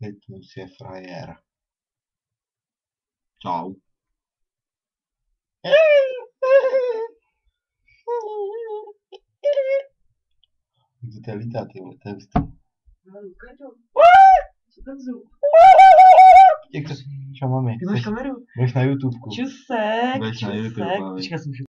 Letícia Frajera. Čau. Jak Tchau. lítá, ty vole, to je hustý. Co ten zvuk? Jak to, čo mami? Ty na YouTubeku. Čusek, na YouTube,